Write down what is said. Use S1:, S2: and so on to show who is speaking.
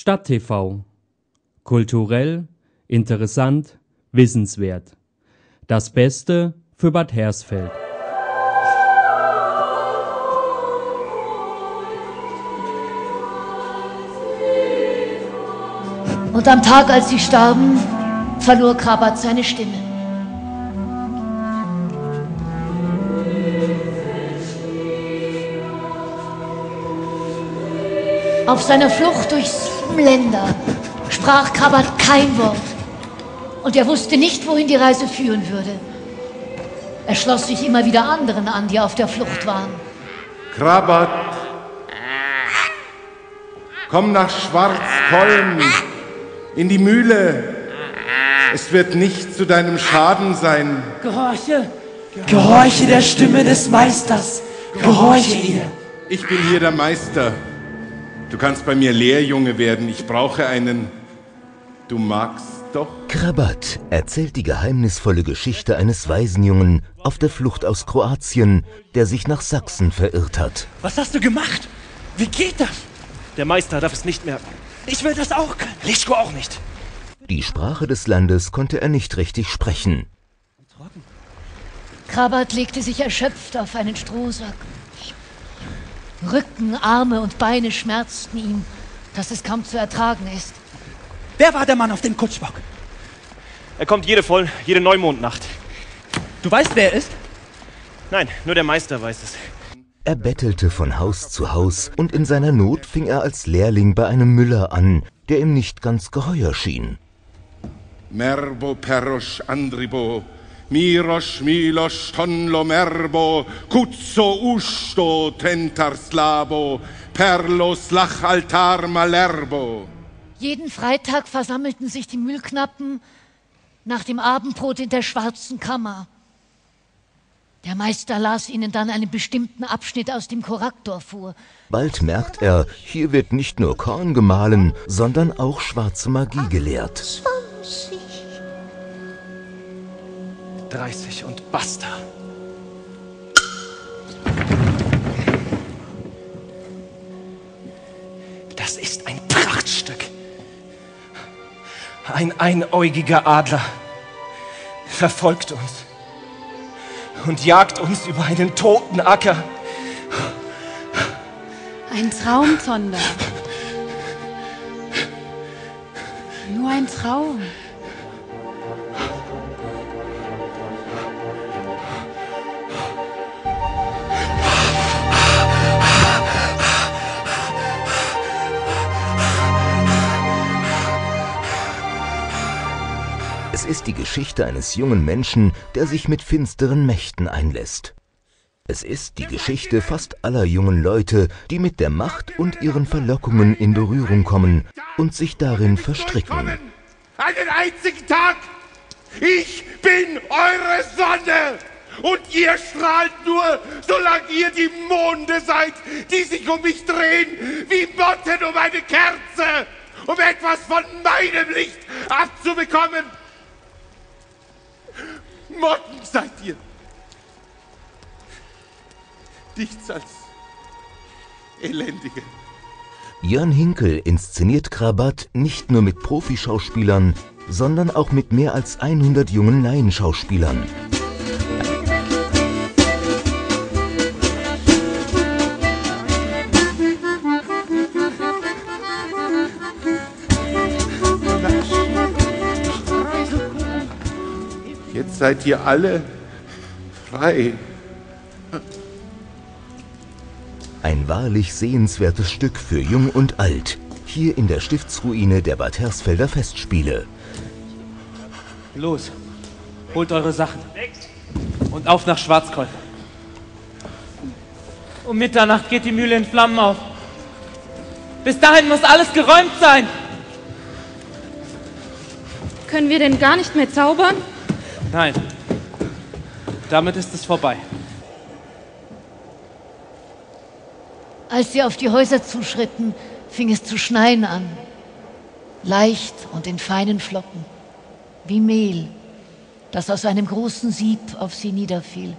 S1: Stadt TV. Kulturell, interessant, wissenswert. Das Beste für Bad Hersfeld.
S2: Und am Tag, als sie starben, verlor Krabat seine Stimme. Auf seiner Flucht durch sieben Länder sprach Krabat kein Wort. Und er wusste nicht, wohin die Reise führen würde. Er schloss sich immer wieder anderen an, die auf der Flucht waren.
S3: Krabat, komm nach Schwarzkolm, in die Mühle. Es wird nicht zu deinem Schaden sein.
S4: Gehorche, gehorche der Stimme des Meisters. Gehorche ihr.
S3: Ich bin hier der Meister. Du kannst bei mir Lehrjunge werden. Ich brauche einen. Du magst doch.
S5: Krabat erzählt die geheimnisvolle Geschichte eines Waisenjungen auf der Flucht aus Kroatien, der sich nach Sachsen verirrt hat.
S4: Was hast du gemacht? Wie geht das? Der Meister darf es nicht merken. Ich will das auch können. Lischko auch nicht.
S5: Die Sprache des Landes konnte er nicht richtig sprechen.
S2: Krabat legte sich erschöpft auf einen Strohsack. Rücken, Arme und Beine schmerzten ihm, dass es kaum zu ertragen ist.
S4: Wer war der Mann auf dem Kutschbock?
S6: Er kommt jede Voll-, jede Neumondnacht.
S4: Du weißt, wer er ist?
S6: Nein, nur der Meister weiß es.
S5: Er bettelte von Haus zu Haus und in seiner Not fing er als Lehrling bei einem Müller an, der ihm nicht ganz geheuer schien.
S3: Merbo peros andribo, miros milos tonlo merbo, kutso usto tentar slabo, perlos lach altar malerbo.
S2: Jeden Freitag versammelten sich die Mühlknappen nach dem Abendbrot in der schwarzen Kammer. Der Meister las ihnen dann einen bestimmten Abschnitt aus dem Korrektor vor.
S5: Bald merkt er, hier wird nicht nur Korn gemahlen, sondern auch schwarze Magie gelehrt.
S6: 30 und basta. Das ist ein Prachtstück. Ein einäugiger Adler verfolgt uns und jagt uns über einen toten Acker.
S7: Ein Traum, Zonder. Nur ein Traum.
S5: Es ist die Geschichte eines jungen Menschen, der sich mit finsteren Mächten einlässt. Es ist die Geschichte fast aller jungen Leute, die mit der Macht und ihren Verlockungen in Berührung kommen und sich darin verstricken.
S3: Einen einzigen Tag! Ich bin eure Sonne! Und ihr strahlt nur, solange ihr die Monde seid, die sich um mich drehen, wie Motten um eine Kerze, um etwas von meinem Licht abzubekommen. Motten seid ihr. Nichts als Elendige.
S5: Jörn Hinkel inszeniert Krabat nicht nur mit Profischauspielern, sondern auch mit mehr als 100 jungen Laienschauspielern.
S3: Jetzt seid ihr alle frei.
S5: Ein wahrlich sehenswertes Stück für Jung und Alt, hier in der Stiftsruine der Bad Hersfelder Festspiele.
S4: Los, holt eure Sachen. Und auf nach Schwarzkolb. Um Mitternacht geht die Mühle in Flammen auf. Bis dahin muss alles geräumt sein.
S7: Können wir denn gar nicht mehr zaubern?
S4: Nein. Damit ist es vorbei.
S2: Als sie auf die Häuser zuschritten, fing es zu schneien an. Leicht und in feinen Flocken, wie Mehl, das aus einem großen Sieb auf sie niederfiel.